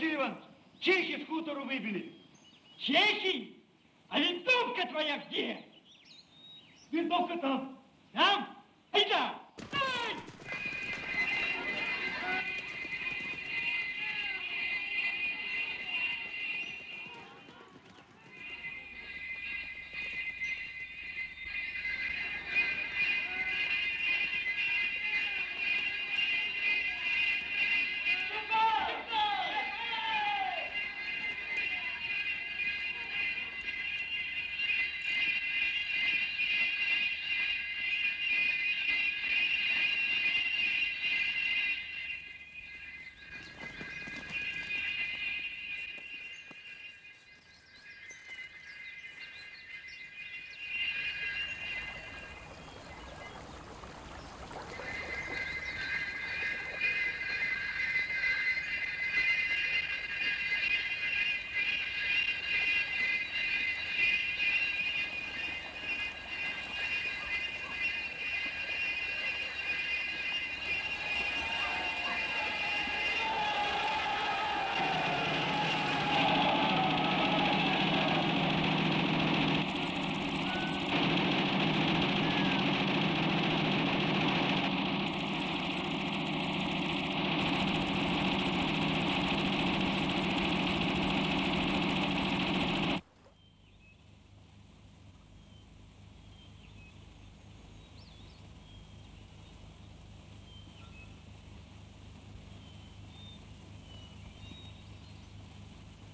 Василий Иванович, чехи с хутору выбили. Чехи?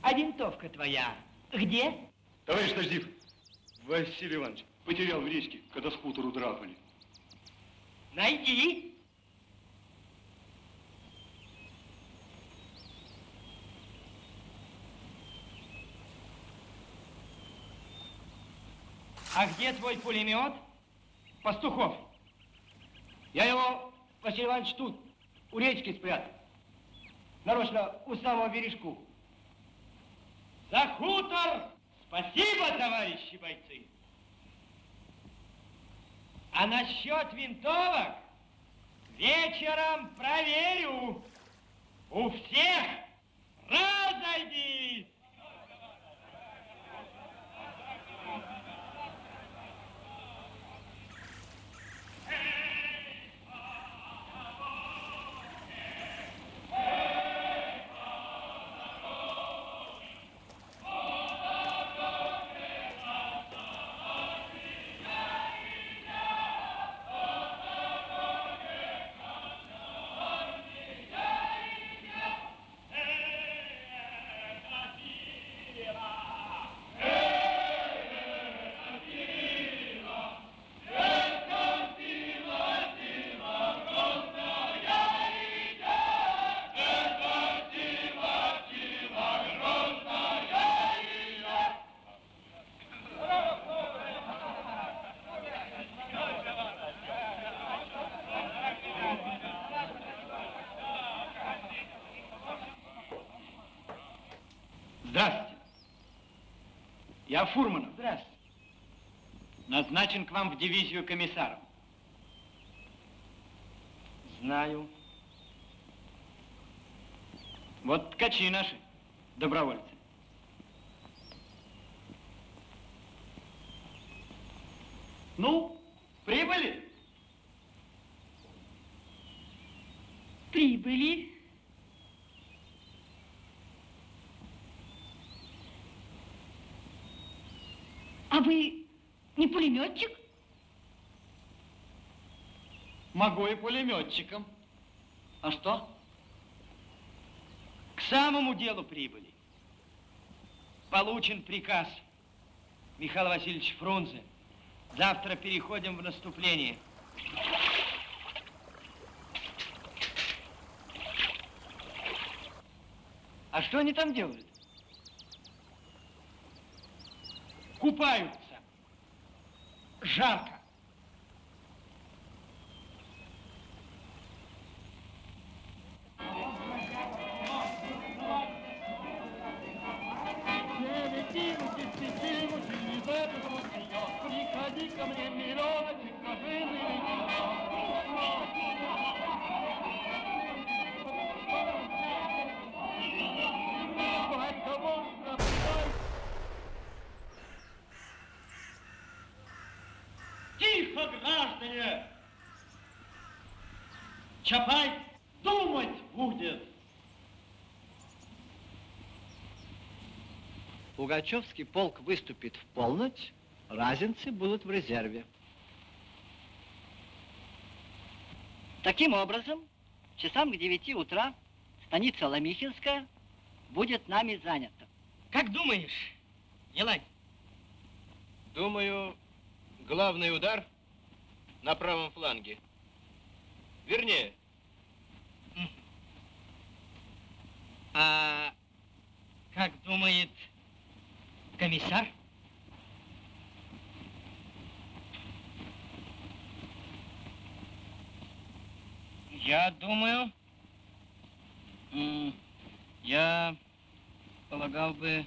А винтовка твоя где? Товарищ Наждив, Василий Иванович потерял в речке, когда с хутору драпали. Найди. А где твой пулемет? Пастухов. Я его, Василий Иванович, тут, у речки спрятал. Нарочно у самого бережку. За хутор! Спасибо, товарищи бойцы! А насчет винтовок вечером проверю. У всех разойдись! Я Фурманов. Здравствуйте. Назначен к вам в дивизию комиссаром. Знаю. Вот ткачи наши, добровольцы. Ну, прибыли? Прибыли. А вы не пулеметчик? Могу и пулеметчиком. А что? К самому делу прибыли. Получен приказ. Михаил Васильевич Фрунзе. Завтра переходим в наступление. А что они там делают? Купаются. Жарко. Пугачевский полк выступит в полночь, разинцы будут в резерве. Таким образом, часам к 9 утра станица Ломихинская будет нами занята. Как думаешь, Елань? Думаю, главный удар на правом фланге. Вернее, А как думает комиссар? Я думаю, я полагал бы,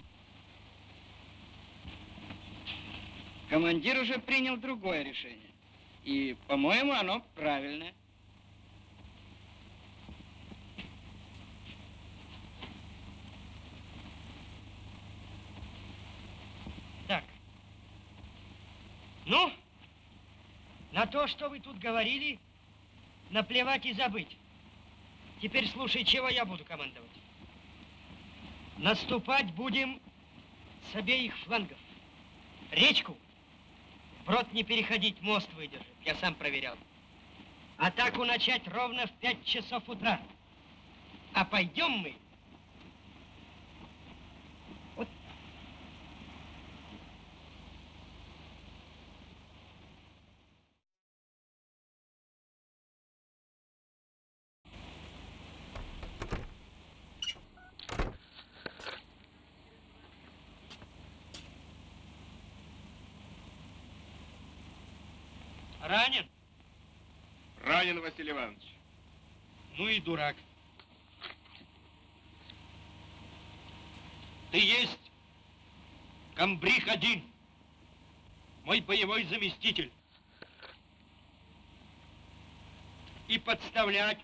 командир уже принял другое решение. И, по-моему, оно правильное. Так. Ну, на то, что вы тут говорили, наплевать и забыть. Теперь слушай, чего я буду командовать. Наступать будем с обеих флангов. Речку брод не переходить, мост выдержит. Я сам проверял. Атаку начать ровно в 5 часов утра. А пойдем мы Ранен? Ранен Василий Иванович. Ну и дурак. Ты есть комбриг один, мой боевой заместитель. И подставлять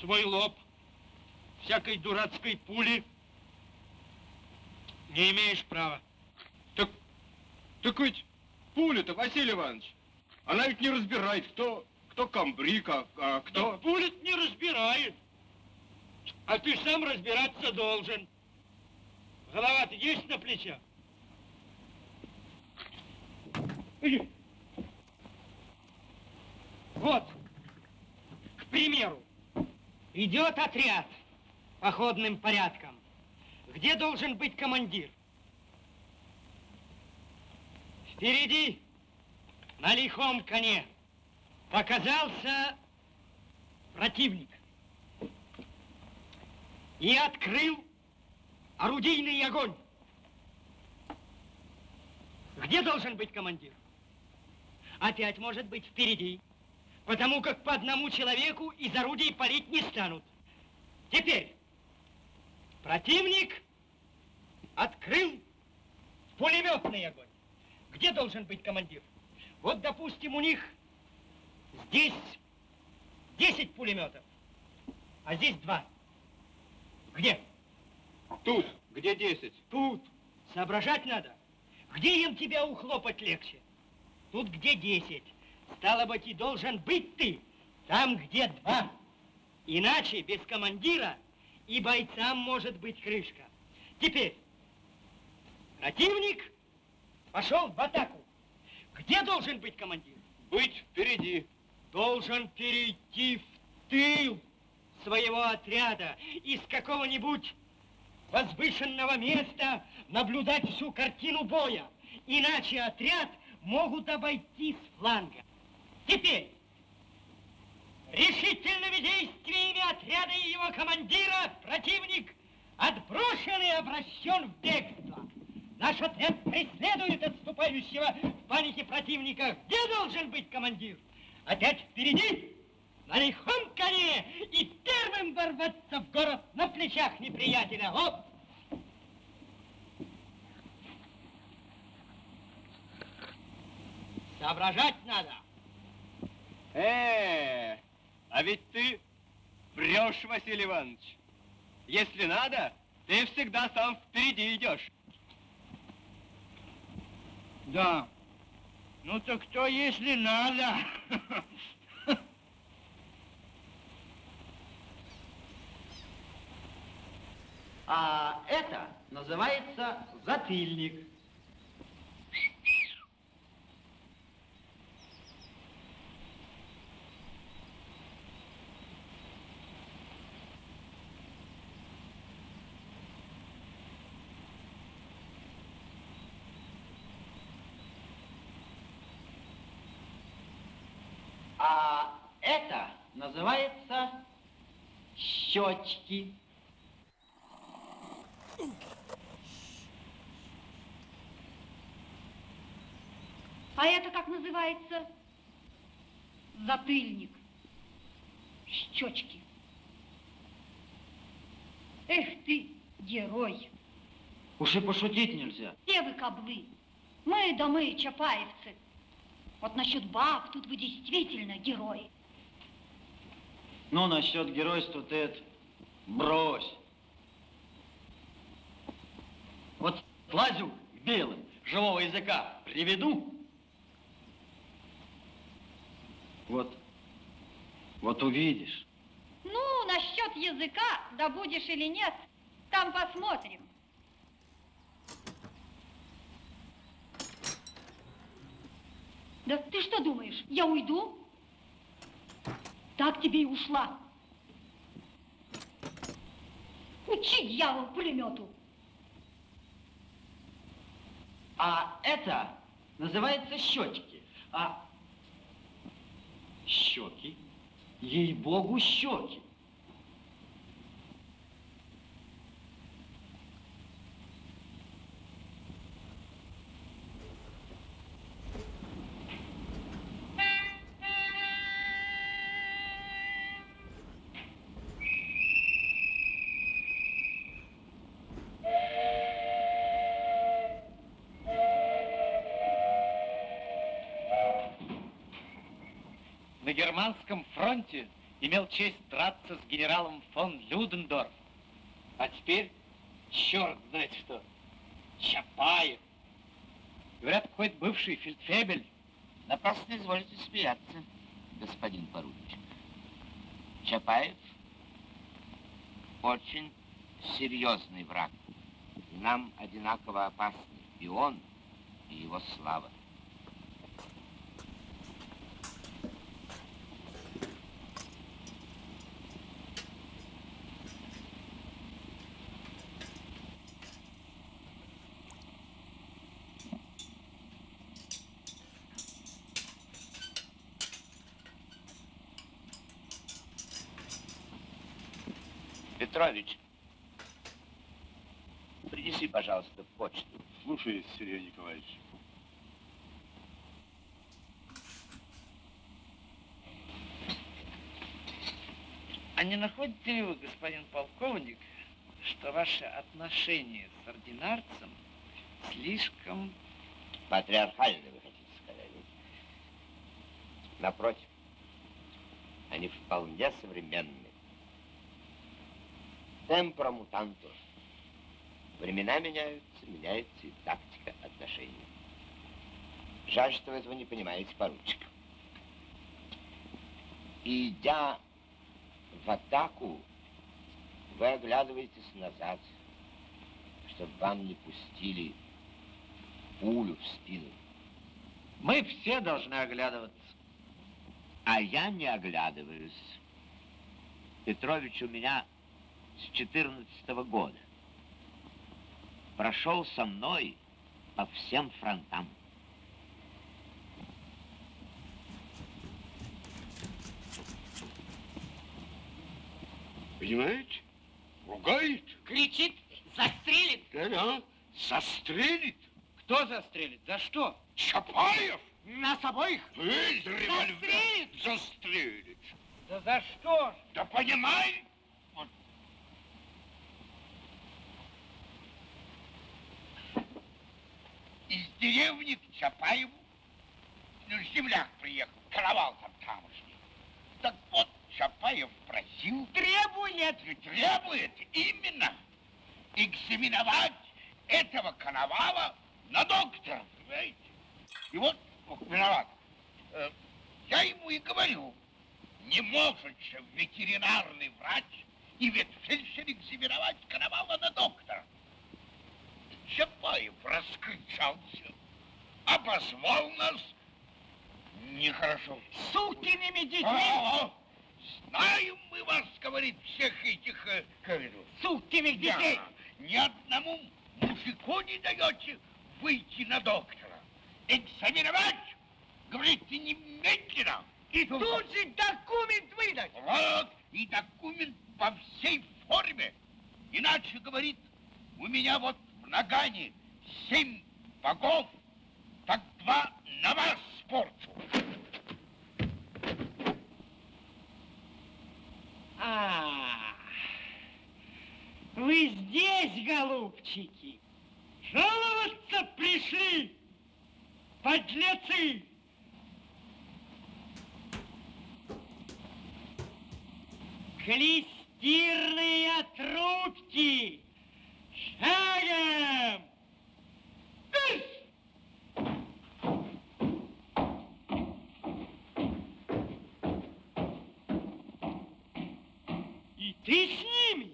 свой лоб всякой дурацкой пули не имеешь права. Так, так ведь пуля-то, Василий Иванович, она ведь не разбирает, кто, кто комбриг, а, а кто... Да пуля не разбирает. А ты сам разбираться должен. Голова-то есть на плечах? Вот, к примеру, идет отряд походным порядком. Где должен быть командир? Впереди, на лихом коне, показался противник и открыл орудийный огонь. Где должен быть командир? Опять может быть впереди, потому как по одному человеку из орудий палить не станут. Теперь противник открыл пулеметный огонь. Где должен быть командир? Вот, допустим, у них здесь 10 пулеметов, а здесь два. Где? Тут, где 10? Тут. Соображать надо. Где им тебя ухлопать легче? Тут где 10. Стало быть, и должен быть ты. Там, где два. Иначе без командира и бойцам может быть крышка. Теперь противник пошел в атаку. Где должен быть командир? Быть впереди. Должен перейти в тыл своего отряда из какого-нибудь возвышенного места наблюдать всю картину боя. Иначе отряд могут обойти с фланга. Теперь решительными действиями отряда и его командира противник отброшен и обращен в бегство. Наш отряд преследует отступающего в панике противника. Где должен быть командир? Опять впереди, на лихом коне и первым ворваться в город на плечах неприятеля. Оп! Соображать надо. Э, а ведь ты врешь, Василий Иванович. Если надо, ты всегда сам впереди идешь. Да, Ну так кто, если надо? А это называется затыльник. А это называется щечки. А это как называется? Затыльник. Щечки. Эх ты, герой. Уж и пошутить нельзя. Все вы каблы. Мы да мы, чапаевцы. Вот насчет баб тут вы действительно герои. Ну, насчет геройства ты это брось. Вот лазю белым, живого языка приведу. Вот, вот увидишь. Ну, насчет языка, да будешь или нет, там посмотрим. Да ты что думаешь, я уйду? Так тебе и ушла. Учи, дьявол, пулемету. А это называется щечки. А щеки, ей-богу, щеки. На германском фронте имел честь драться с генералом фон Людендорф. А теперь черт знает что. Чапаев. Говорят, какой-то бывший фельдфебель. Напрасно изволите смеяться, господин поручик. Чапаев очень серьезный враг. И нам одинаково опасны и он, и его слава. Петрович, принеси, пожалуйста, почту. Слушай, Сергей Николаевич. А не находите ли вы, господин полковник, что ваше отношение с ординарцем слишком... Патриархально, вы хотите сказать? Напротив, они вполне современны. Темпора мутантус. Времена меняются, меняется и тактика отношений. Жаль, что вы этого не понимаете, поручик. Идя в атаку, вы оглядываетесь назад, чтобы вам не пустили пулю в спину. Мы все должны оглядываться. А я не оглядываюсь. Петрович у меня с 14 года. Прошел со мной по всем фронтам. Понимаете? Ругает. Кричит, застрелит. Да-да. Застрелит. Кто застрелит? За что? Чапаев. Нас обоих? Из револьвера. Застрелит. Да за что ж? Да понимай. Из деревни к Чапаеву. Ну, земляк приехал, каравал там тамошний. Так вот, Чапаев просил... Требует. Требует именно экзаменовать этого коновала на доктора, понимаете? И вот Ох, виноват. Э, Я ему и говорю, не может же ветеринарный врач и ветфельдшер экзаменовать Коновала на доктора. Чапаев раскричался, обозвал нас нехорошо. Сукиными детьми! А, а, знаем мы вас, говорит, всех этих э, коридоров. Сукиных детей! Да, ни одному мужику не даете выйти на доктора. Экзаменовать, говорите, немедленно. И тут же документ выдать! Вот, и документ по всей форме. Иначе, говорит, у меня вот в нагане семь богов, так два на вас спорчу. А, вы здесь, голубчики? Жаловаться пришли, подлецы! Клестирные трубки! Шагом! Эх! И ты с ними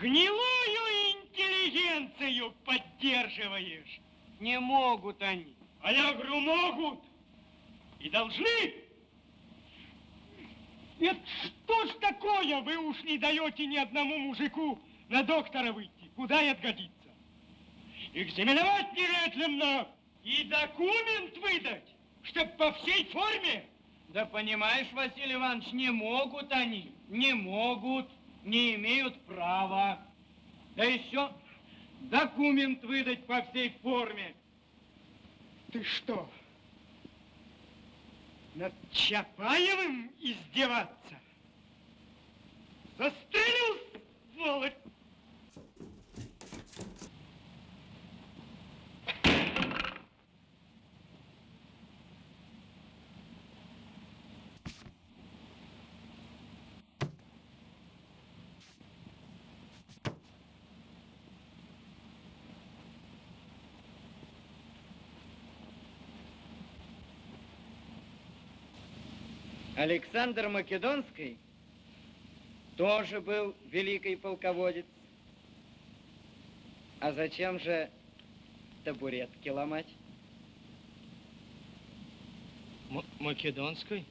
гнилую интеллигенцию поддерживаешь. Не могут они. А я говорю, могут. И должны. Это что ж такое? Вы уж не даете ни одному мужику на доктора выйти. Куда это годится? Экзаменовать немедленно и документ выдать, чтоб по всей форме. Да понимаешь, Василий Иванович, не могут они, не могут, не имеют права. Да еще документ выдать по всей форме. Ты что, над Чапаевым издеваться? Застрелил, сволочь! Александр Македонский тоже был великий полководец. А зачем же табуретки ломать? М- Македонской?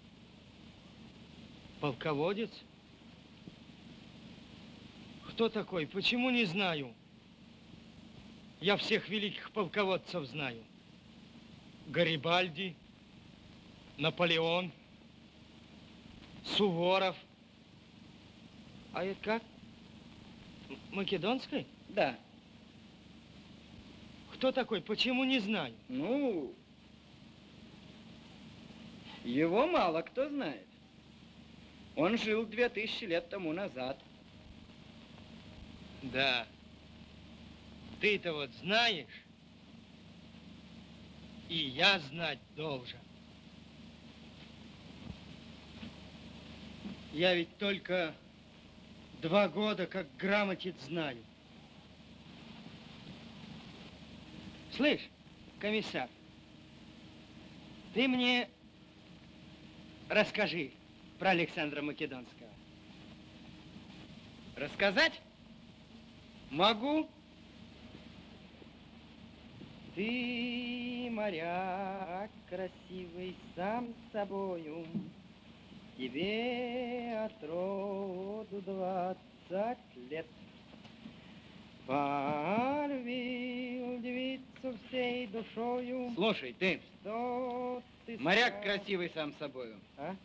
Полководец? Кто такой? Почему не знаю? Я всех великих полководцев знаю. Гарибальди, Наполеон, Суворов. А это как? Македонской? Да. Кто такой? Почему не знаю? Ну, его мало кто знает. Он жил две тысячи лет тому назад. Да. Ты-то вот знаешь, и я знать должен. Я ведь только два года как грамотец знаю. Слышь, комиссар, ты мне расскажи про Александра Македонского. Рассказать? Могу. Ты, моряк красивый, сам собою, Тебе от роду двадцать лет. Полюбил девицу всей душою. Слушай, ты, Что ты моряк сказал? красивый сам собою. А?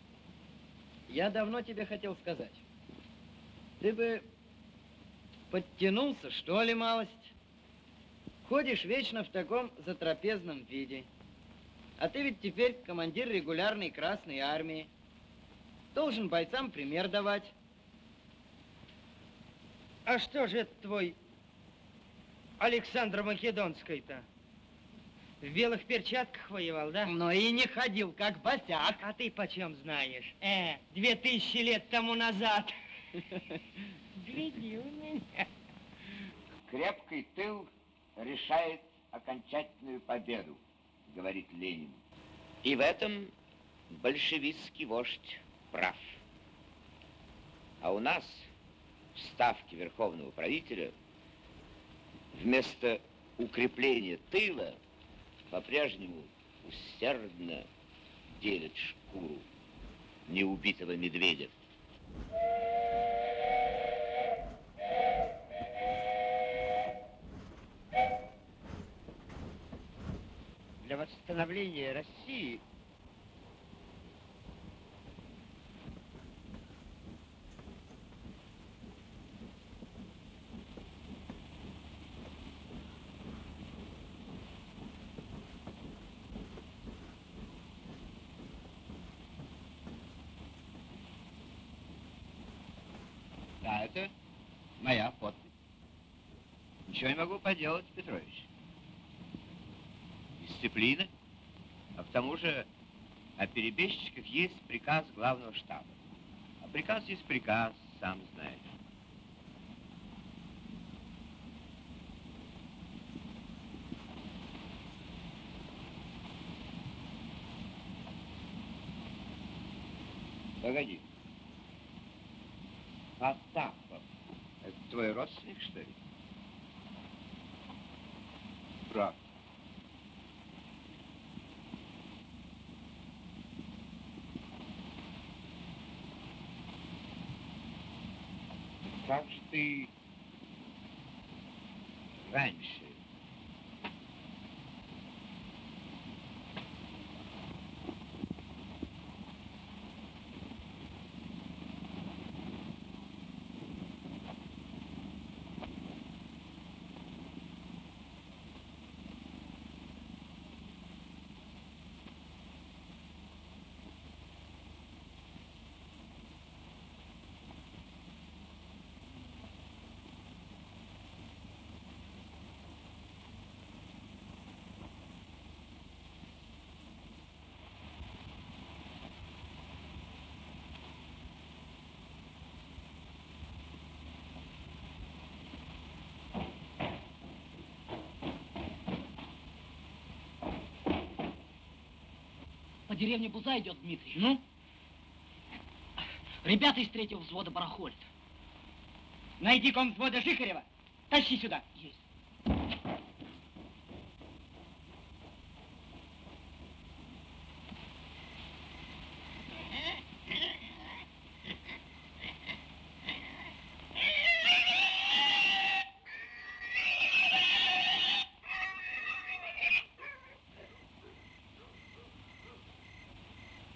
Я давно тебе хотел сказать. Ты бы подтянулся, что ли, малость? Ходишь вечно в таком затрапезном виде. А ты ведь теперь командир регулярной Красной Армии. Должен бойцам пример давать. А что же это твой Александр Македонский-то? В белых перчатках воевал, да? Но и не ходил, как босяк. А ты почем знаешь? Э, две тысячи лет тому назад. Гляди у меня. Крепкий тыл решает окончательную победу. говорит Ленин. И в этом большевистский вождь прав. А у нас в ставке верховного правителя вместо укрепления тыла по-прежнему усердно делят шкуру неубитого медведя. Для восстановления России это моя подпись. Ничего не могу поделать, Петрович. Дисциплина. А к тому же о перебежчиках есть приказ главного штаба. А приказ есть приказ, сам знаешь. Погоди. Это твой родственник, что ли? По деревне Буза идет Дмитрий. Ну? Ребята из третьего взвода барахолят. Найди комвзвода Жихарева. Тащи сюда. Есть.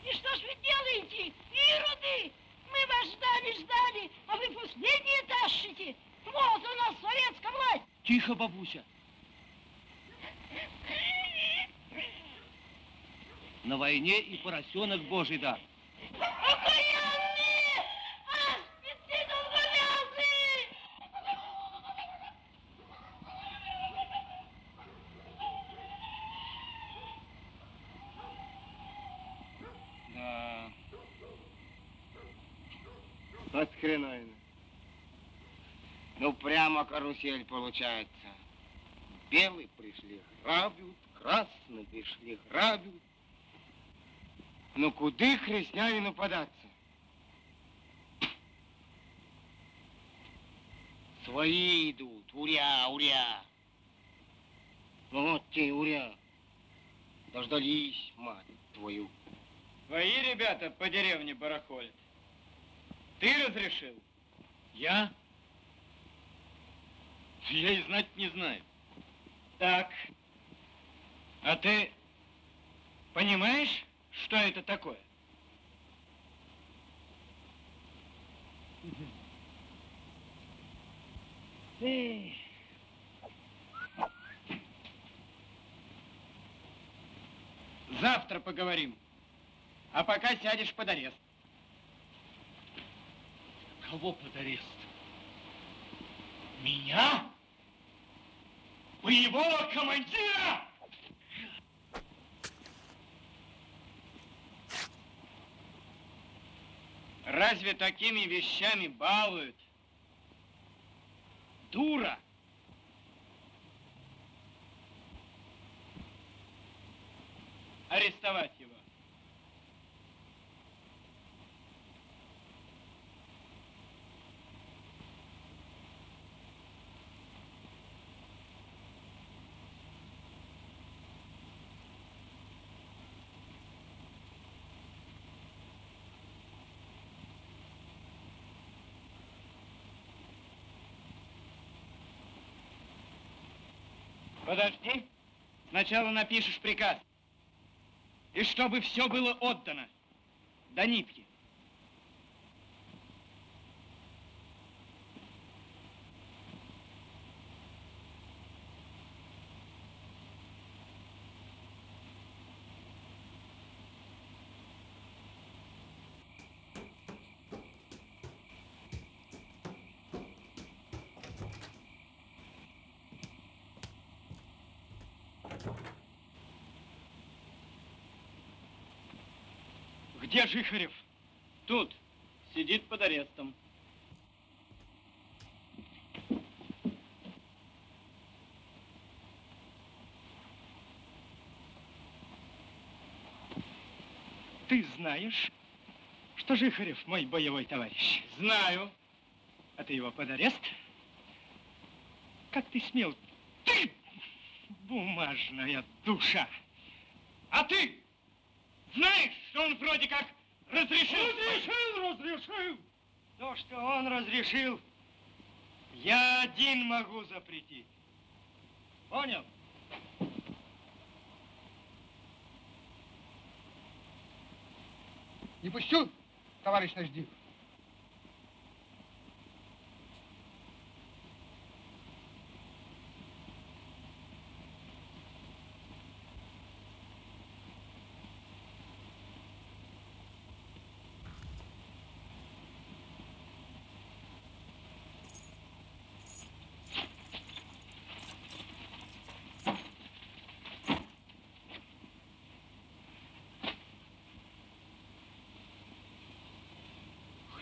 И что ж вы делаете, ироды? Мы вас ждали, ждали, а вы последние тащите. Вот у нас советская власть. Тихо, бабуся. На войне и поросенок божий дар. Окаянные! Аспицы долговязые! Да. От хреновина. Ну, прямо карусель получается. Белые пришли, грабят, красные пришли, грабят. Ну, куды хрестнявину податься? Свои идут, уря, уря. Вот те, уря. Дождались, мать твою. Твои ребята по деревне барахолят. Ты разрешил? Я? Я и знать не знаю. Так. А ты понимаешь, что это такое? Эх. Завтра поговорим. А пока сядешь под арест. Кого под арест? Меня? Боевого командира? Разве такими вещами балуют? Дура! арестовать Подожди. Сначала напишешь приказ. И чтобы все было отдано. До нитки. Где Жихарев? Тут. Сидит под арестом. Ты знаешь, что Жихарев мой боевой товарищ? Знаю. А ты его под арест? Как ты смел? Ты, бумажная душа! А ты знаешь, что он вроде как разрешил? Разрешил, разрешил! То, что он разрешил, я один могу запретить. Понял? Не пущу, товарищ Наждив.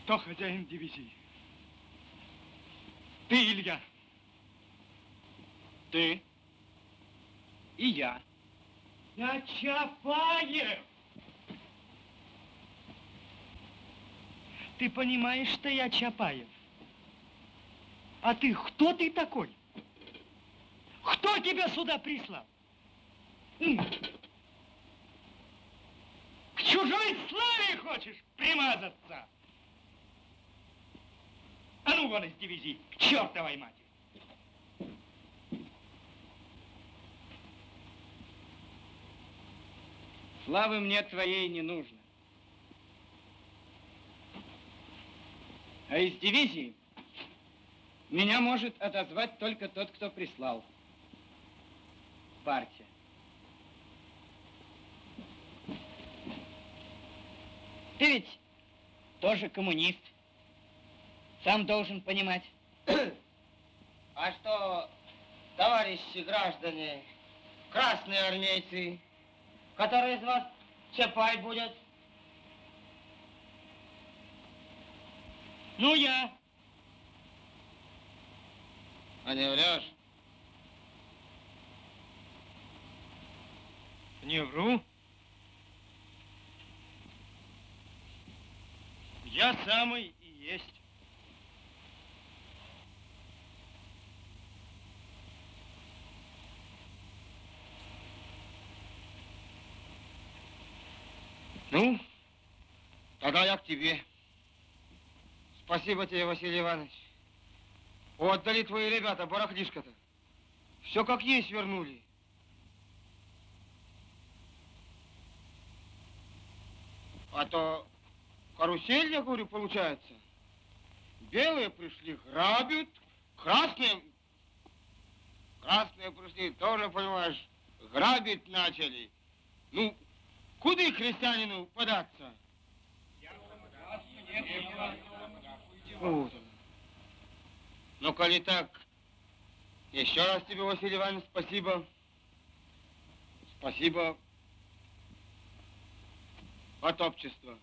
Кто хозяин дивизии? Ты, Илья. Ты. И я. Я Чапаев. Ты понимаешь, что я Чапаев? А ты кто ты такой? Кто тебя сюда прислал? К чужой славе хочешь примазаться? Ну вон из дивизии, к чертовой матери. Славы мне твоей не нужно. А из дивизии меня может отозвать только тот, кто прислал. Партия. Ты ведь тоже коммунист. Сам должен понимать. А что, товарищи граждане, красные армейцы, который из вас Чапай будет? Ну, я. А не врешь? Не вру. Я самый и есть. Ну, тогда я к тебе. Спасибо тебе, Василий Иванович. Отдали твои ребята барахлишко-то. Все как есть вернули. А то карусель, я говорю, получается. Белые пришли, грабят, красные... Красные пришли, тоже, понимаешь, грабить начали. Ну, куда крестьянину податься? Вот. Ну, коли так, еще раз тебе, Василий Иванович, спасибо. Спасибо от общества.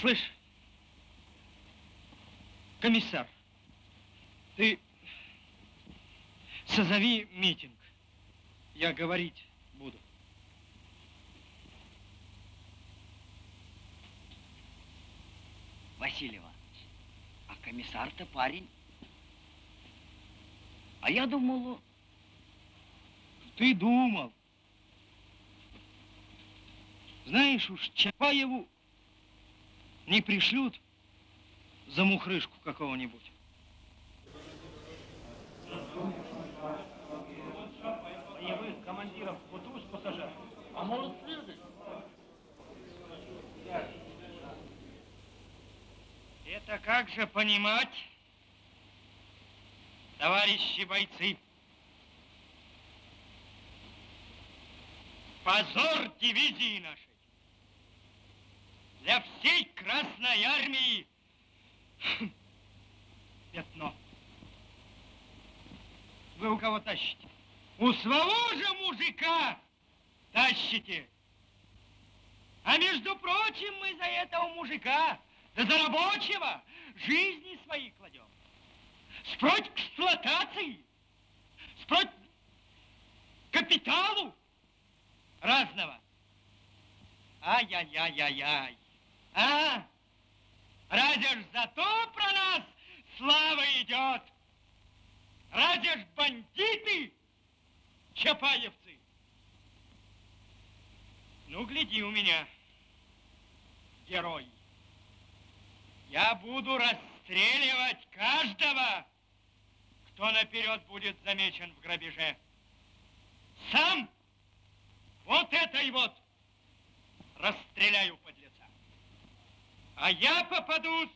Слышь, комиссар, ты созови митинг. Я говорить буду. Иванович, а комиссар-то парень. А я думал, Ты думал. Знаешь уж, Чапаеву не пришлют за мухрышку какого-нибудь. Боевых командиров Кутуз пассажиров. А может? Это как же понимать, товарищи бойцы? Позор дивизии нашей. Для всей Красной Армии пятно. Вы у кого тащите? У своего же мужика тащите. А между прочим, мы за этого мужика, да за рабочего, жизни свои кладем. Спроть эксплуатации, спроть капиталу разного. Ай-яй-яй-яй-яй. А? Разве ж зато про нас слава идет? Разве ж бандиты, чапаевцы? Ну, гляди у меня, герой. Я буду расстреливать каждого, кто наперед будет замечен в грабеже. Сам вот этой вот расстреляю подлеца. А я попадусь.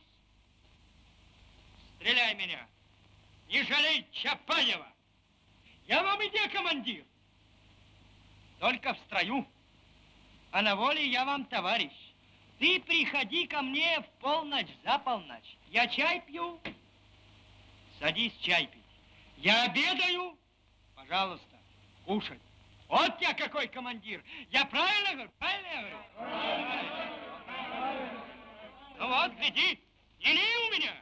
Стреляй меня. Не жалей Чапаева. Я вам иди, командир. Только в строю. А на воле я вам товарищ. Ты приходи ко мне в полночь, за полночь. Я чай пью. Садись чай пить. Я обедаю. Пожалуйста, кушать. Вот я какой командир. Я правильно говорю? Правильно говорю? Ну вот, гляди, не ли меня.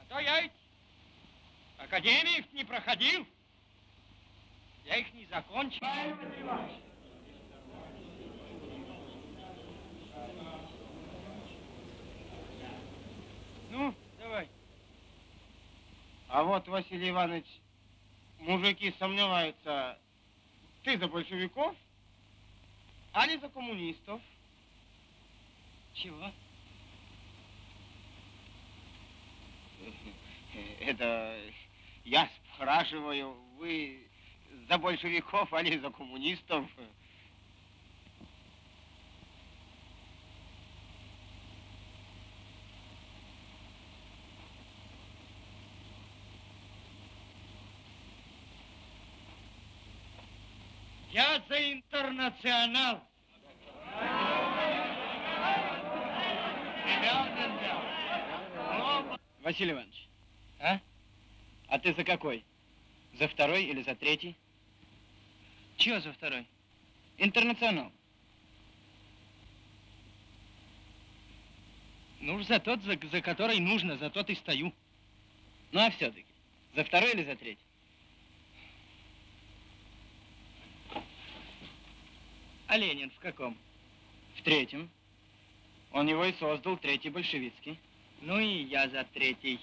А то я ведь академии не проходил. Я их не закончил. Ну, давай. А вот, Василий Иванович, мужики сомневаются, ты за большевиков, а не за коммунистов. Чего? Это я спрашиваю, вы за большевиков, а не за коммунистов? Я за интернационал. Василий Иванович, а? А ты за какой? За второй или за третий? Чего за второй? Интернационал. Ну, за тот, за, за который нужно, за тот и стою. Ну, а все-таки, за второй или за третий? А Ленин в каком? В третьем. Он его и создал, третий большевицкий. Ну и я за третий.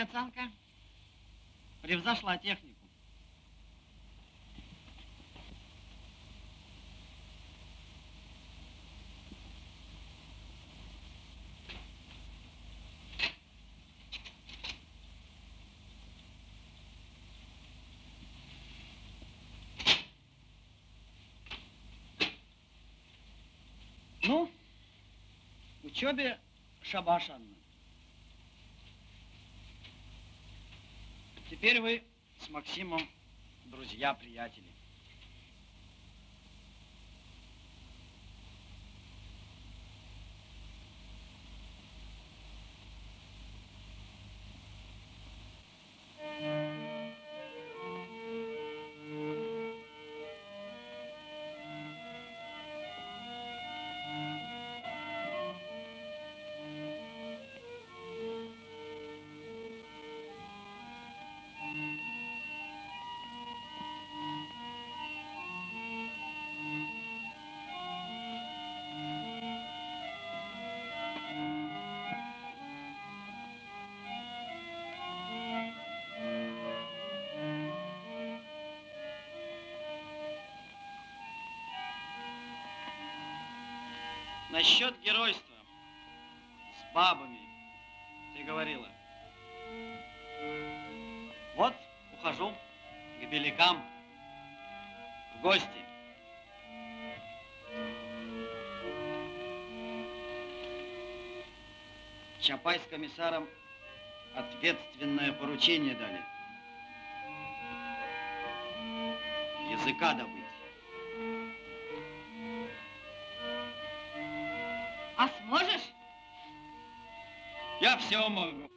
Анка. Превзошла технику. Ну, учебе шабаш, Анна. Теперь вы с Максимом друзья-приятели. Насчет геройства. С бабами, ты говорила. Вот, ухожу к белякам в гости. Чапай с комиссаром ответственное поручение дали. Языка добыть. А сможешь? Я все могу.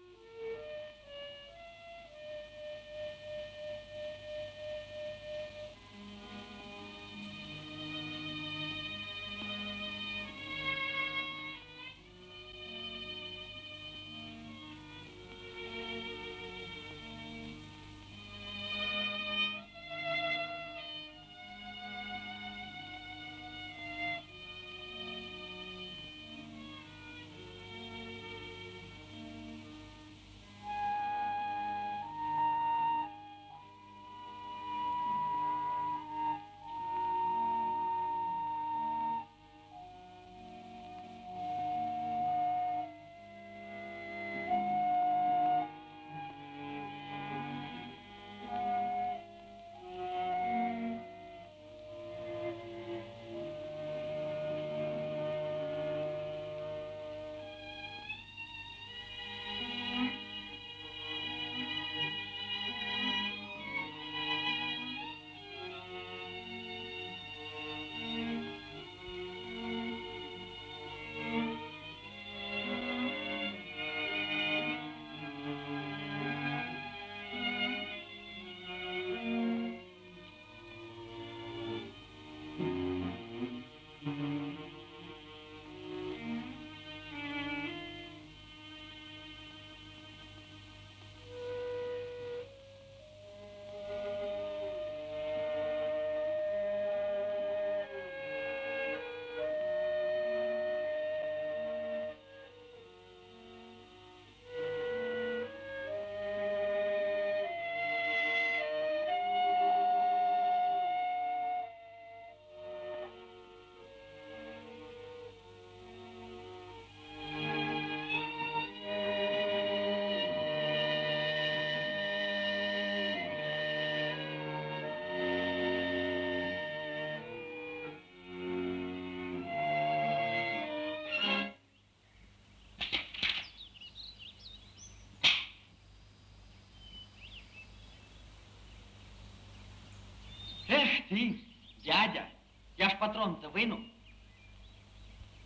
Ты, дядя, я ж патрон-то выну.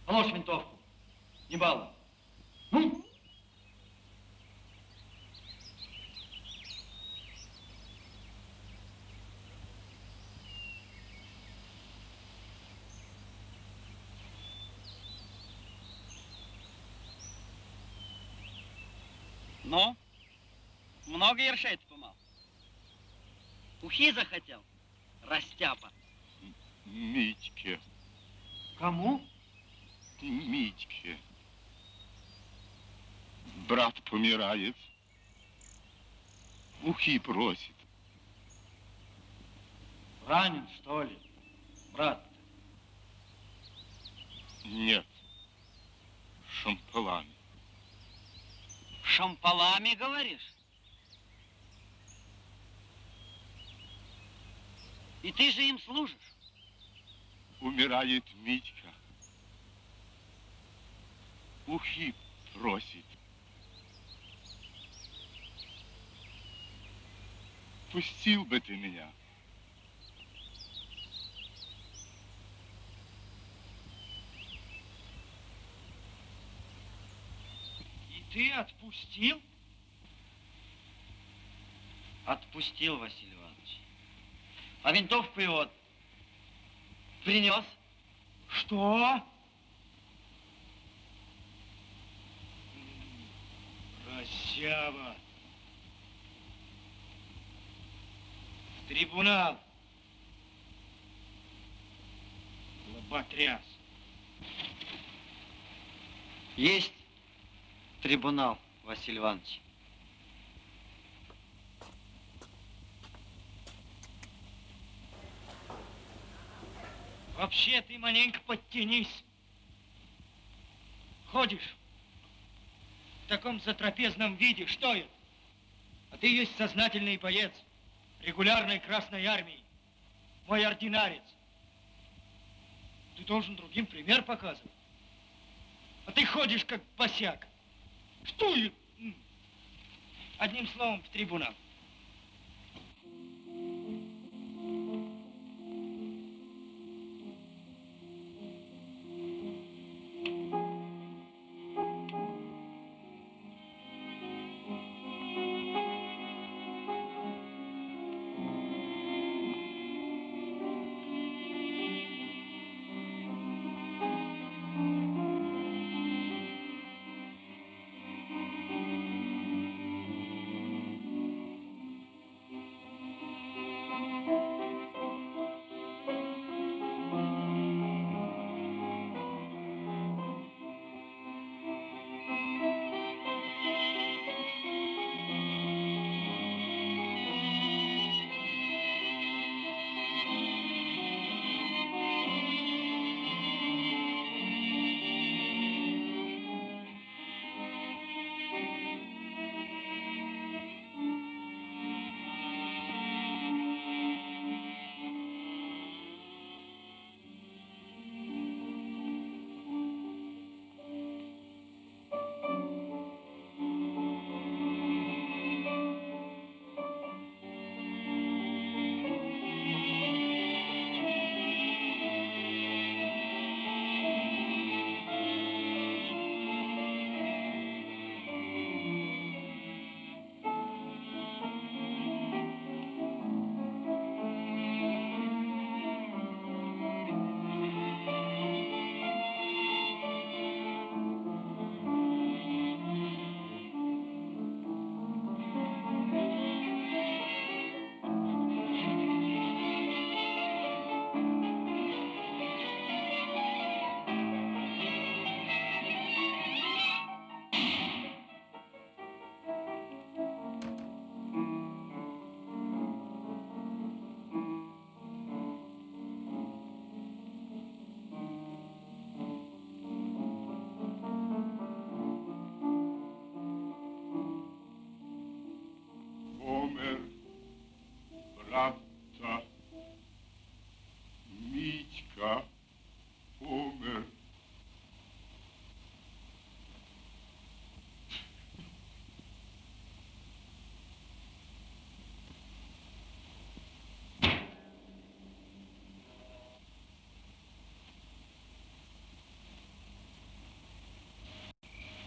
Положь винтовку, не балуй. Ну? Ну? Много ершей ты помал? Ухи захотел? Растяпа. Митьке, Кому? Митьке. Брат помирает. Ухи просит. Ранен, что ли? Брат. Нет. Шампалами. Шампалами, говоришь? Ты же им служишь? Умирает Митька. Ухи просит. Отпустил бы ты меня. И ты отпустил? Отпустил, Василий. А винтовку его принес. Что? Разява. В трибунал. Лоботряс. Есть трибунал, Василий Иванович. Вообще ты маленько подтянись. Ходишь в таком затрапезном виде, что это? А ты есть сознательный боец регулярной Красной Армии, мой ординарец. Ты должен другим пример показывать. А ты ходишь как босяк. Что это? Одним словом, в трибунал.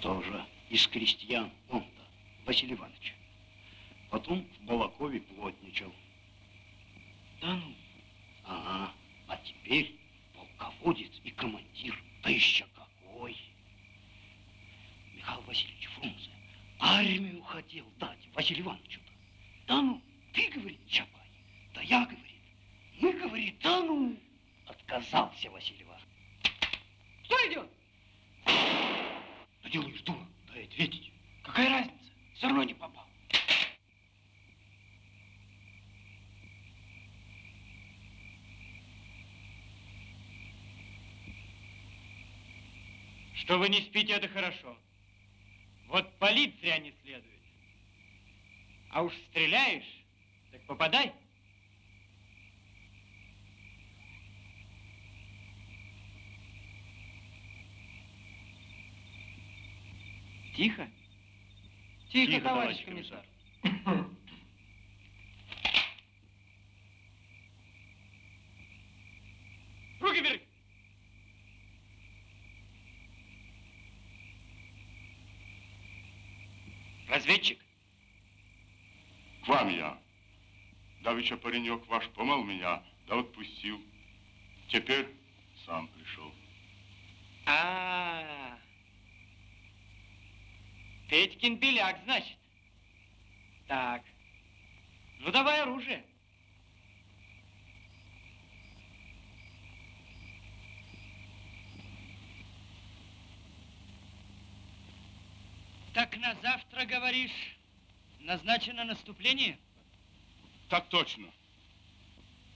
Тоже из крестьян он-то, Василий Иванович. Потом в Балакове плотничал. Да ну, Ага, а теперь полководец и командир. Да еще какой! Михаил Васильевич Фрунзе армию хотел дать Василию Ивановичу-то. Да ну, ты, говорит, Чапай, да я, говорит, мы, говорит, да ну, отказался Василий Иванович. кто идет? Да делаешь дура, дай ответить. Какая разница? Все равно не попал. Что вы не спите, это хорошо. Вот палить зря не следует. А уж стреляешь, так попадай. Тихо. Тихо, товарищ комиссар. Разведчик? К вам я. Давеча паренек ваш помал меня, да отпустил. Теперь сам пришел. А, -а, -а. Петькин беляк, значит. Так. Ну, давай оружие. Так на завтра, говоришь, назначено наступление? Так точно.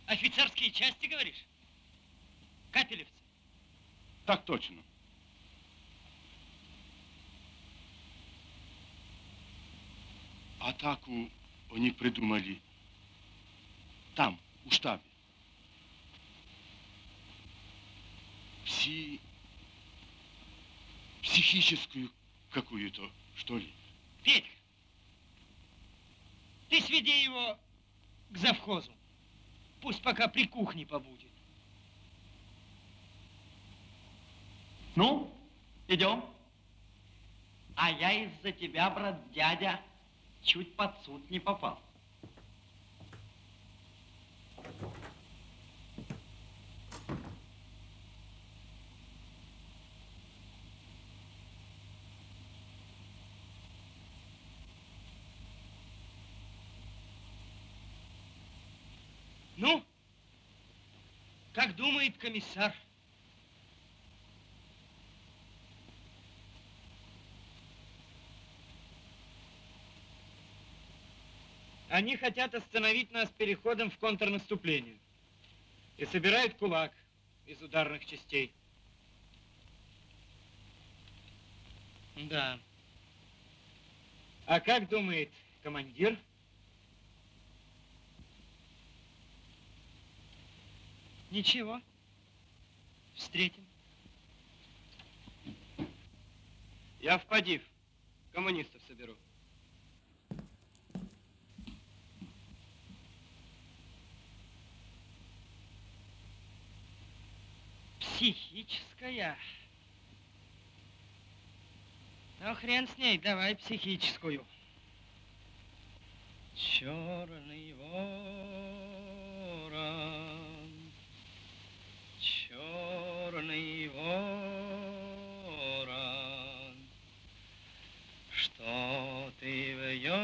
Офицерские части, говоришь? Капелевцы? Так точно. Атаку они придумали там, у штабе. Пси... психическую какую-то, что ли. Петька, ты сведи его к завхозу. Пусть пока при кухне побудет. Ну, идем. А я из-за тебя, брат дядя, чуть под суд не попал. Ну, как думает комиссар? Они хотят остановить нас переходом в контрнаступление. И собирают кулак из ударных частей. Да. А как думает командир? Ничего. Встретим. Я в Падив. Коммунистов соберу. Психическая. Ну, хрен с ней, давай психическую. Черный ворон, что ты вьешься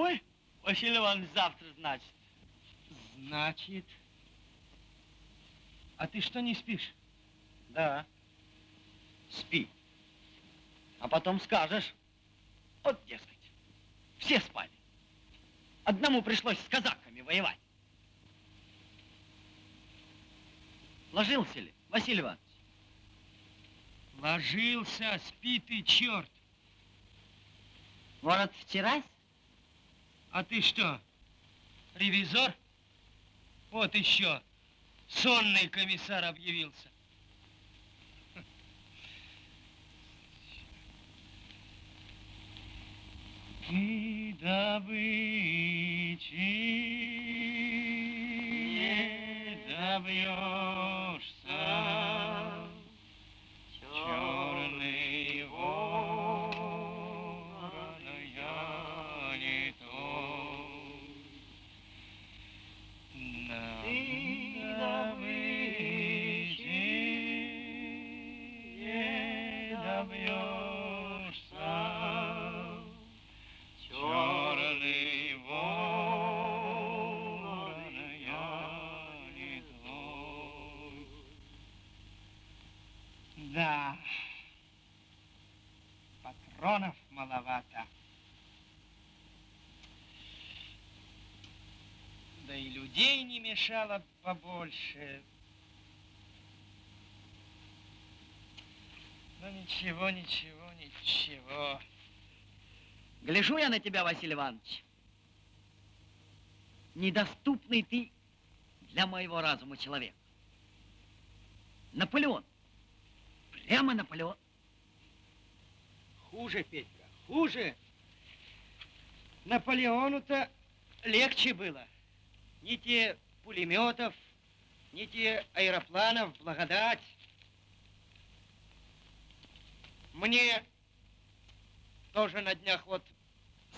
В бой, Василий Иванович, завтра, значит? Значит. А ты что, не спишь? Да. Спи. А потом скажешь. Вот, дескать, все спали. Одному пришлось с казаками воевать. Ложился ли, Василий Иванович? Ложился, спи ты, черт. Может, вчера? А ты что, ревизор? Вот еще, сонный комиссар объявился. Ты добычи не добьешься. Черный маловато. Да и людей не мешало побольше. Ну ничего, ничего, ничего. Гляжу я на тебя, Василий Иванович. Недоступный ты для моего разума человек. Наполеон. Прямо Наполеон. Хуже, Петька, хуже. Наполеону-то легче было. Ни те пулеметов, ни те аэропланов, благодать. Мне тоже на днях вот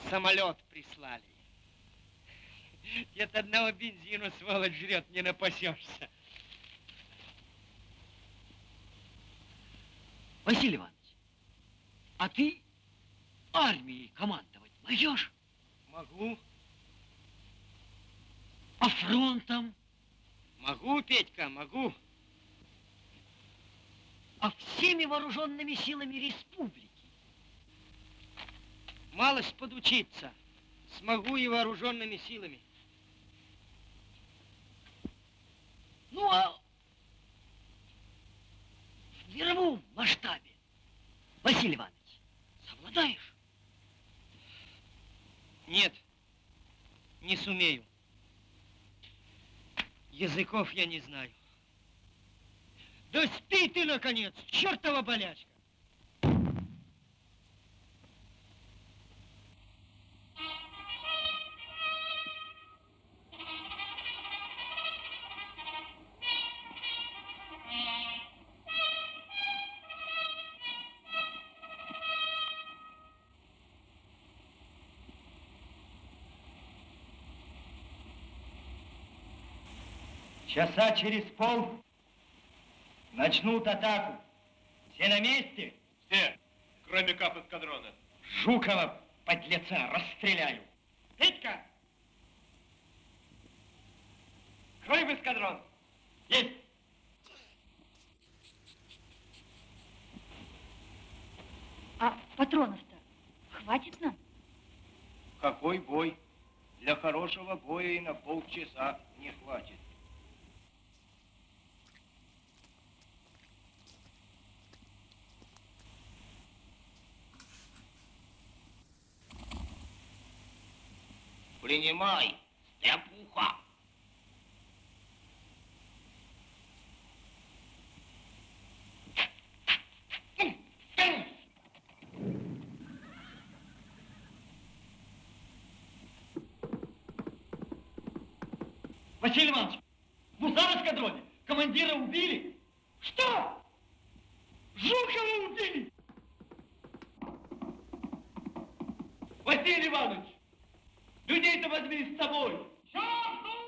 самолет прислали. От одного бензина, сволочь, жрет, не напасешься. Василий Иванович, а ты армией командовать можешь? Могу, А фронтом? могу, Петька, могу. А всеми вооруженными силами республики? Малость подучиться. Смогу и вооруженными силами. Ну, а в мировом масштабе, Василий Иванович, совладаешь? Нет, не сумею. Языков я не знаю. Да спи ты, наконец, чертова болячка. Часа через пол начнут атаку. Все на месте? Все, кроме кап эскадрона. Жукова, подлеца, расстреляю. Петька, Крой в эскадрон. Есть. А патронов-то хватит нам? Какой бой? Для хорошего боя и на полчаса не хватит. Принимай, степуха. Василий Иванович, в эскадроне командира убили. Что? Жукова убили? Василий Иванович, людей-то возьми с собой. Черту!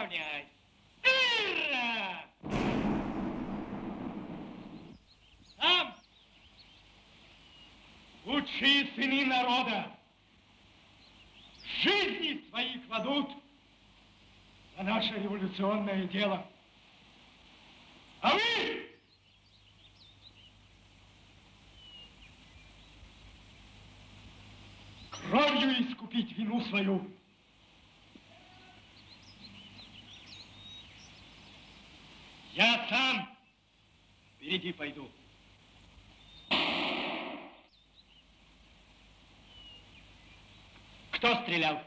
Подравняй. Ура! Лучшие сыны народа жизни свои кладут за наше революционное дело. вину свою. Я сам впереди пойду. Кто стрелял?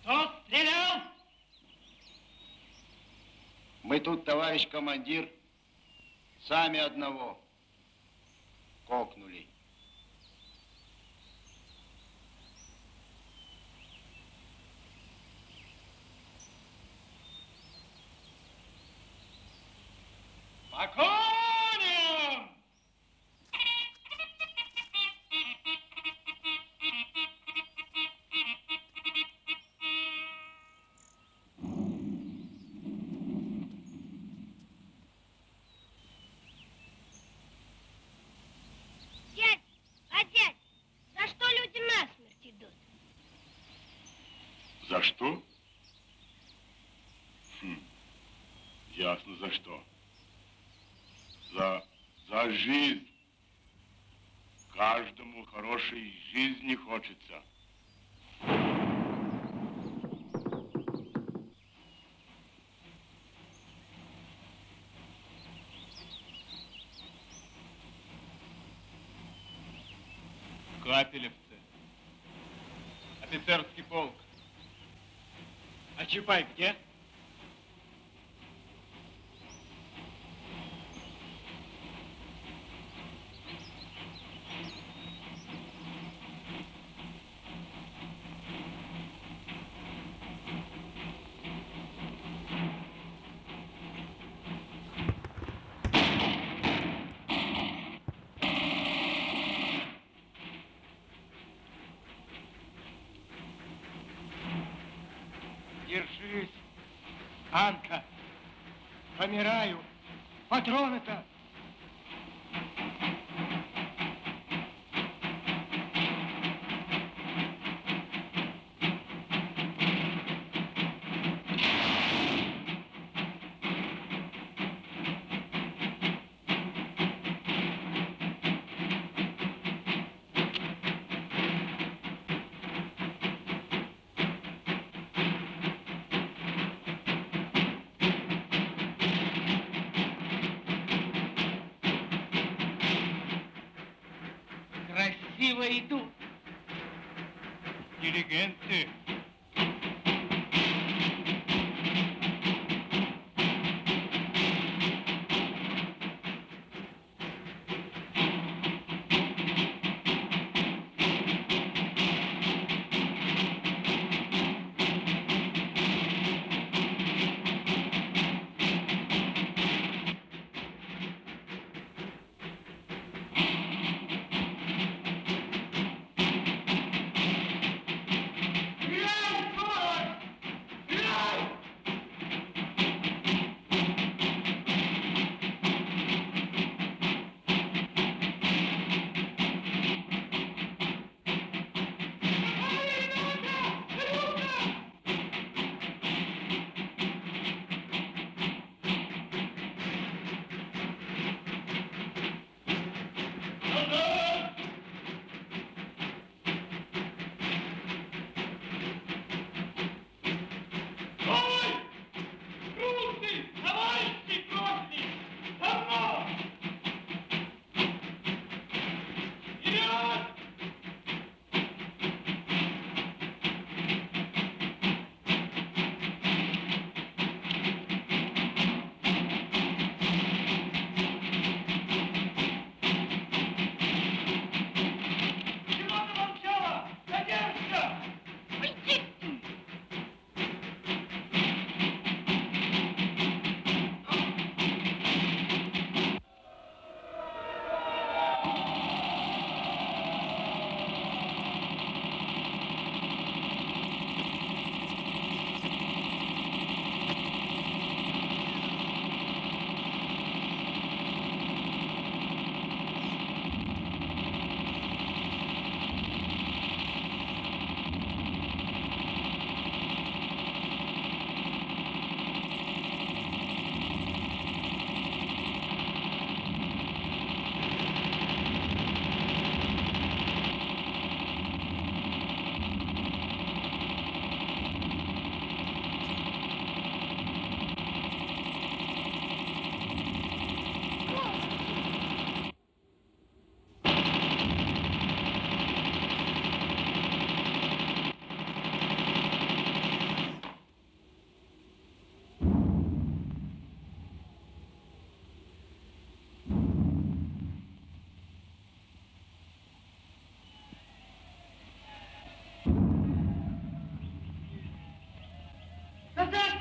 Кто стрелял? Мы тут, товарищ командир, сами одного кокнули. Коням! Дядь, а дядь, за что люди насмерть идут? За что? Хм, ясно за что. Жизнь. Каждому хорошей жизни хочется. Капелевцы. Офицерский полк. А Чапай где? Держись, Анка. Помираю. Патроны-то.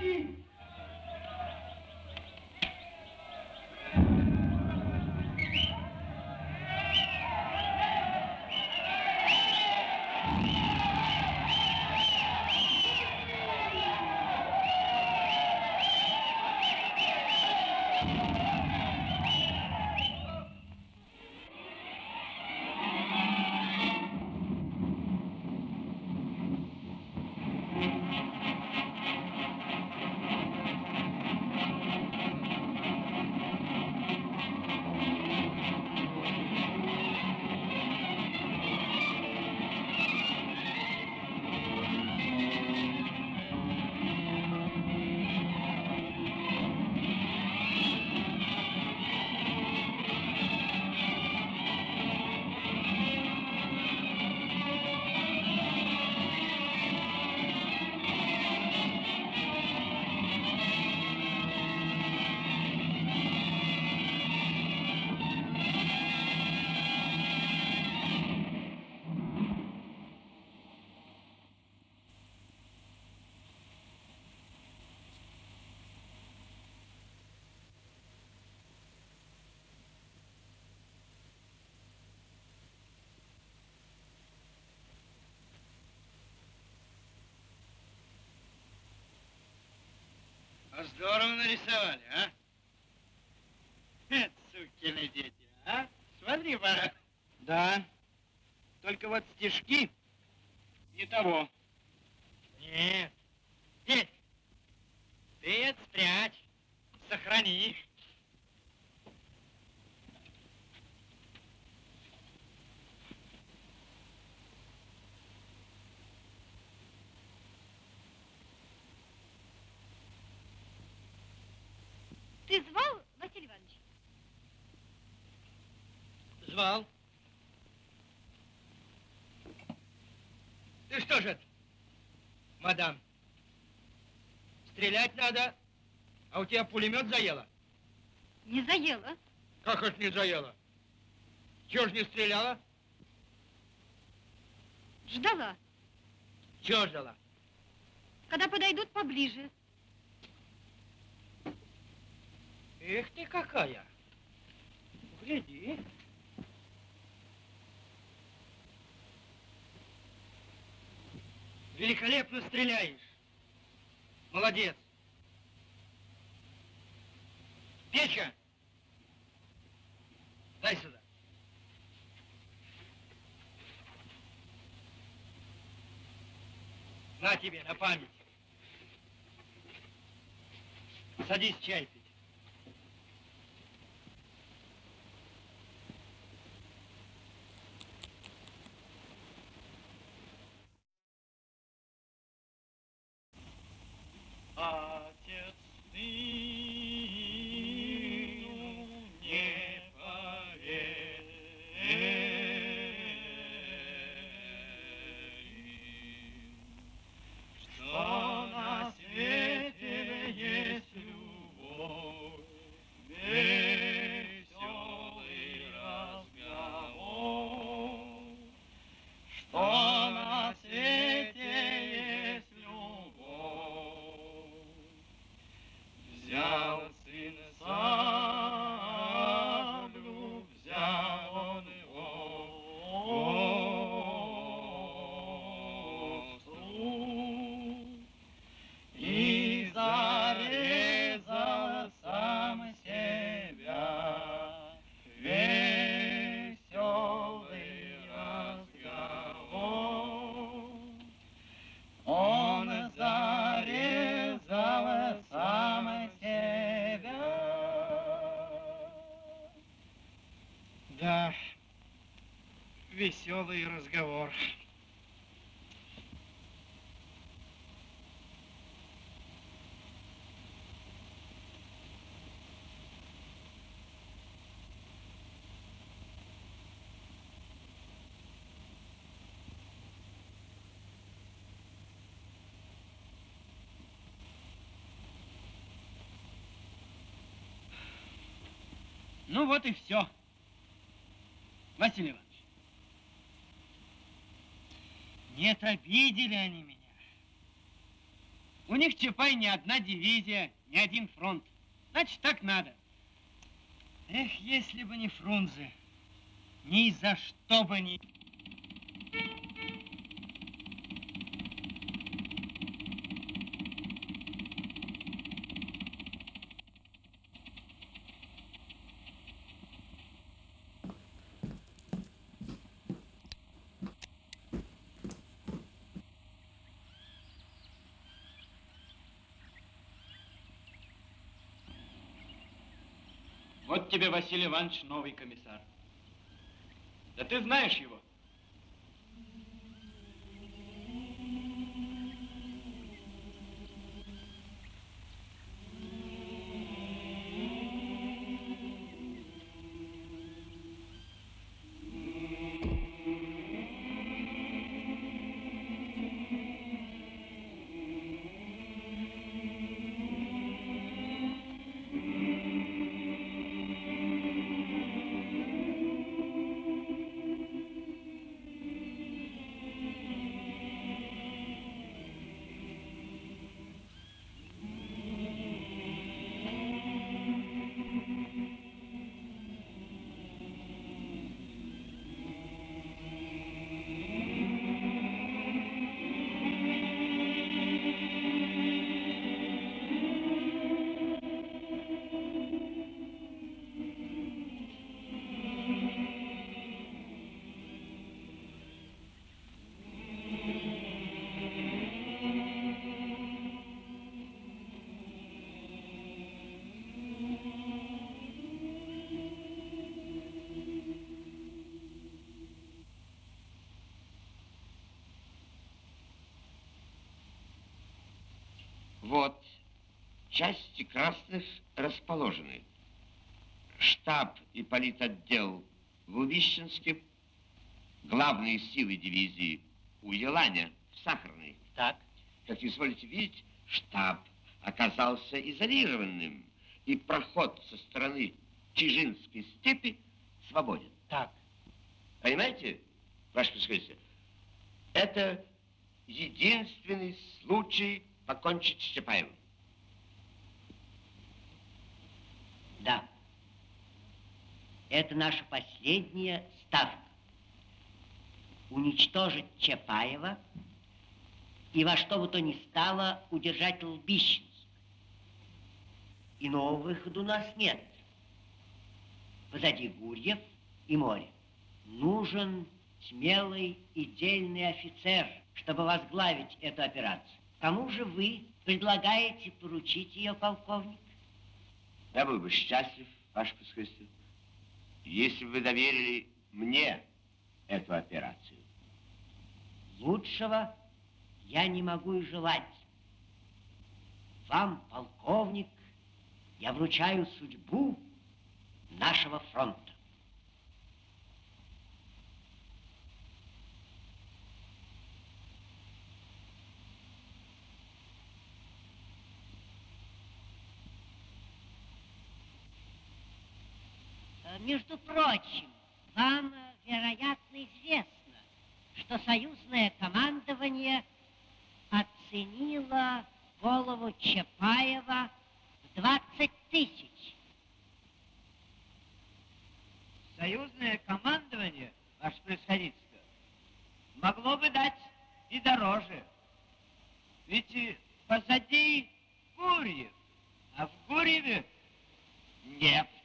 Nike. Здорово нарисовали, а? Это сукины дети, а? Смотри, пора. Да. Только вот стишки не того. Нет. Дед, ты это спрячь, сохрани. Ты звал, Василий Иванович? Звал. Ты что же это, мадам? Стрелять надо, а у тебя пулемет заело? Не заела. Как это не заело? Чего ж не стреляла? Ждала, Чего ждала? когда подойдут поближе. Эх ты какая! Гляди. Великолепно стреляешь. Молодец. Печка! Дай сюда. На тебе, на память. Садись чай пить. Веселый разговор. Ну вот и все. Василий Иванович. Нет, обидели они меня. У них Чапай не одна дивизия, не один фронт. Значит, так надо. Эх, если бы не Фрунзе, ни за что бы не... Вот тебе, Василий Иванович, новый комиссар. Да ты знаешь его. Вот, части красных расположены. Штаб и политотдел в Увищенске, главные силы дивизии у Еланя в Сахарной. Так. Как изволите видеть, штаб оказался изолированным, и проход со стороны Чижинской степи свободен. Так. Понимаете, ваше происходительство? Это единственный случай покончить с Чапаевым. Да. Это наша последняя ставка. Уничтожить Чапаева и во что бы то ни стало удержать Лбищенск. Иного выхода у нас нет. Позади Гурьев и море. Нужен смелый и дельный офицер, чтобы возглавить эту операцию. Кому же вы предлагаете поручить ее, полковник? Я был бы счастлив, ваше происходительство, если бы вы доверили мне эту операцию. Лучшего я не могу и желать. Вам, полковник, я вручаю судьбу нашего фронта. Между прочим, вам, вероятно, известно, что союзное командование оценило голову Чапаева в 20 тысяч. Союзное командование, ваше происходительство, могло бы дать и дороже. Ведь позади Гурьев, а в Гурьеве нефть.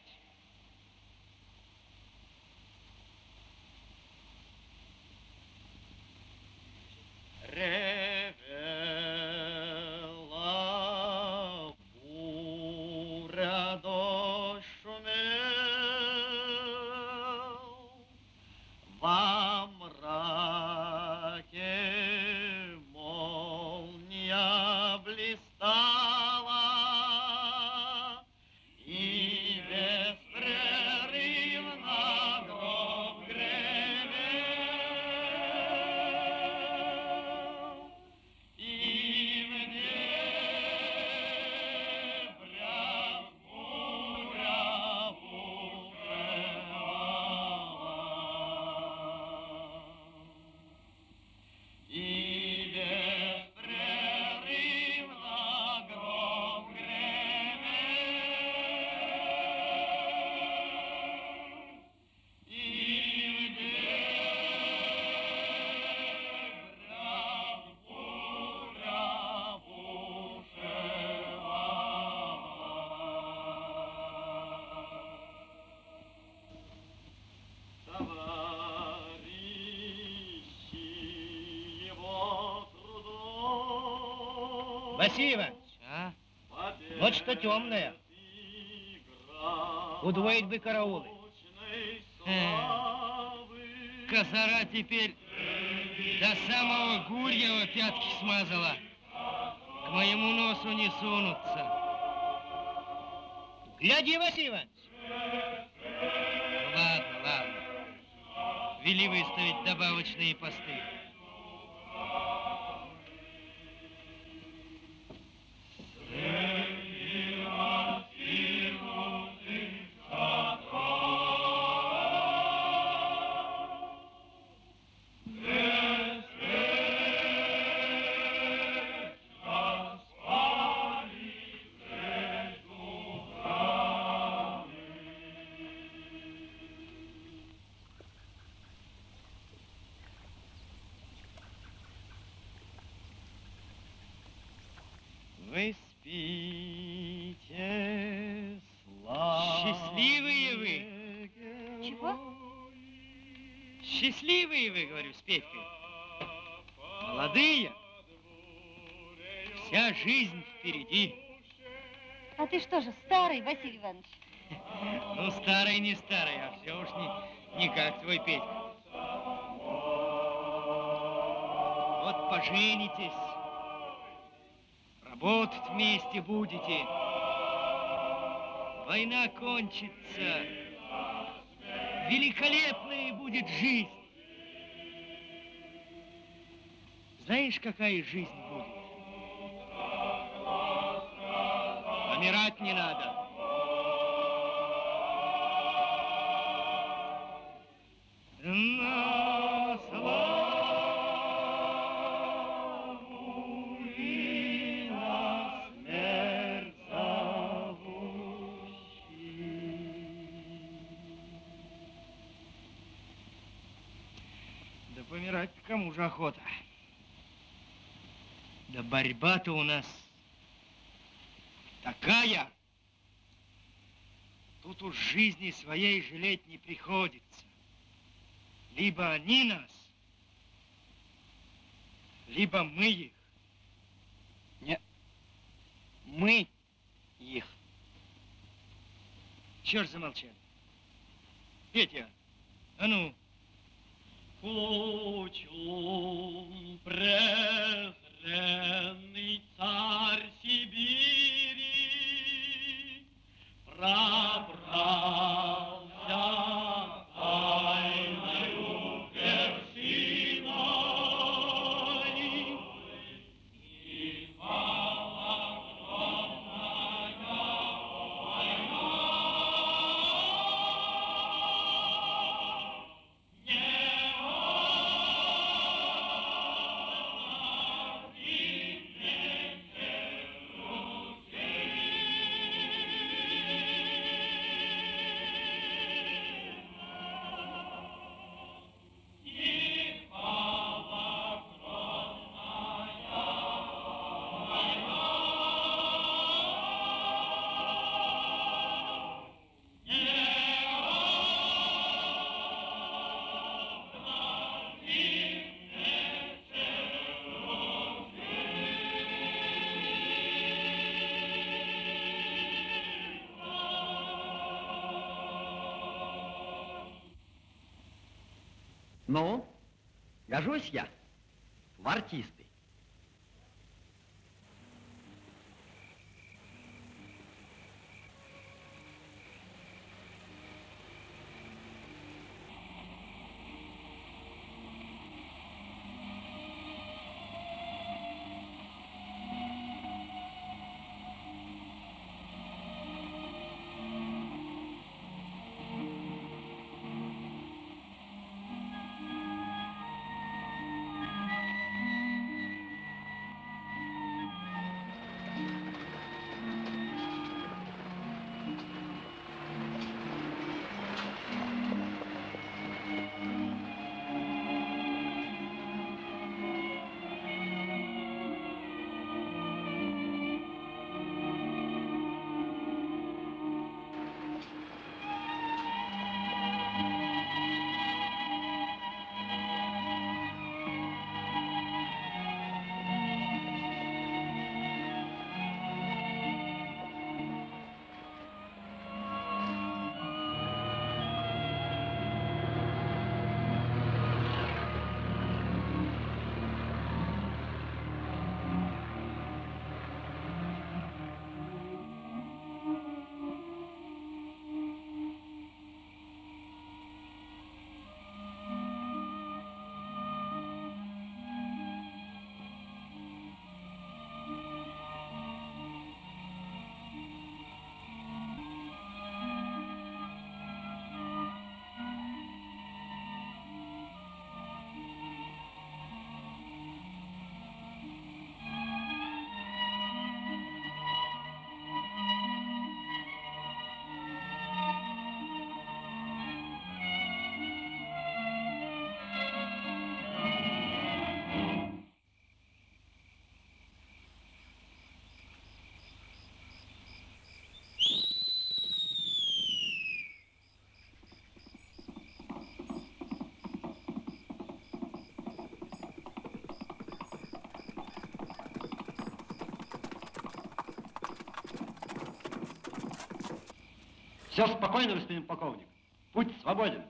forever. Удвоить бы караулы. Козара теперь до самого Гурьева пятки смазала. К моему носу не сунутся. Гляди, Василий Иванович. Ладно, ладно. Вели выставить добавочные посты. Петькой. Молодые. Вся жизнь впереди. А ты что же, старый, Василий Иванович? Ну, старый не старый, а все уж не, не как твой Петька. Вот поженитесь, работать вместе будете. Война кончится. Великолепная будет жизнь. Знаешь, какая жизнь будет? Помирать не надо. На славу и на смерть Да помирать кому же охота? Да борьба-то у нас такая. Тут уж жизни своей жалеть не приходится. Либо они нас, либо мы их. Нет, мы их. Чего ж замолчали? Петя, а ну. Почем презренный царь Сибири пробрался Ну, гожусь я в артисты. Все спокойно, господин полковник. Путь свободен.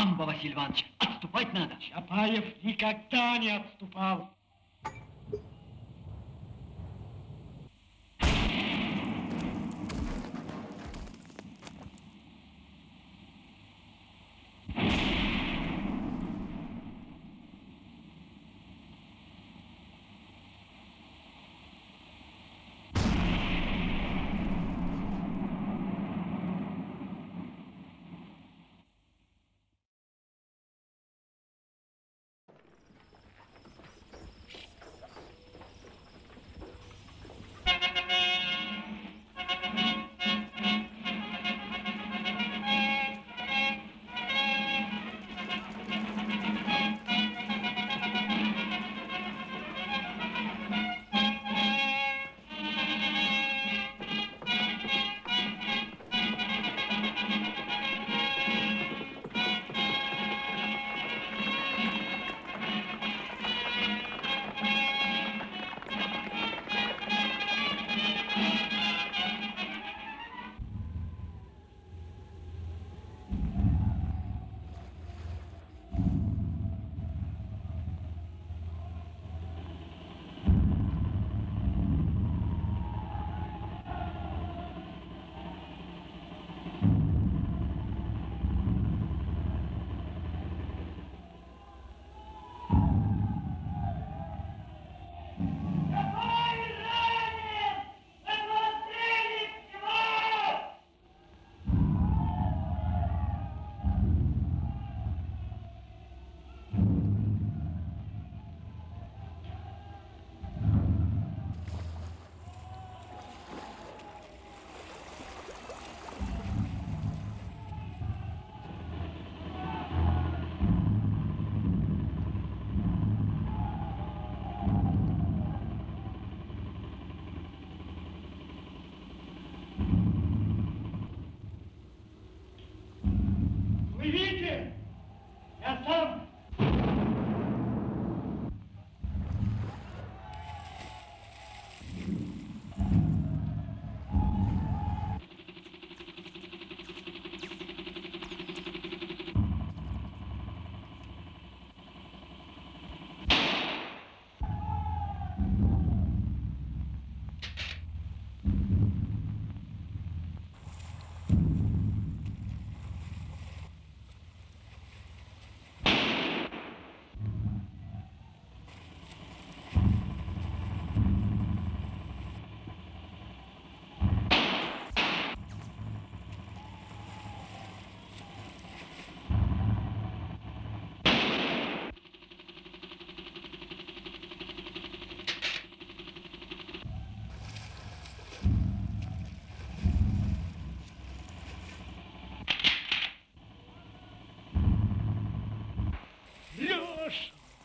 Амба, Василий отступать надо. Чапаев никогда не отступал.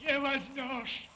Не возьмешь.